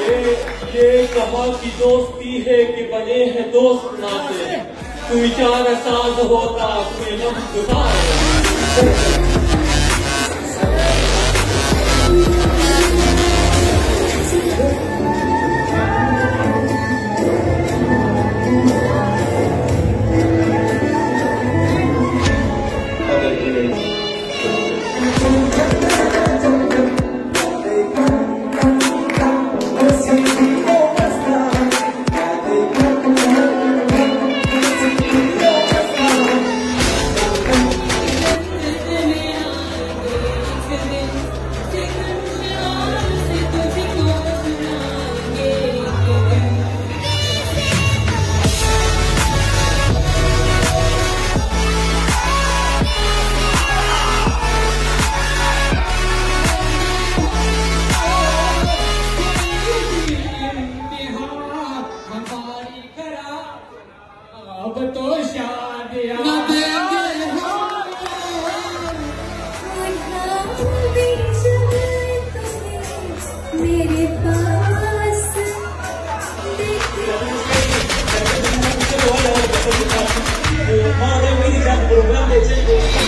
ये ये कहा की दोस्ती है कि बने हैं दोस्त नाते। तू विचार साज होता अपने लम तो शादियाँ मेरे पास हमारे मेरी जात प्रोग्राम बेचे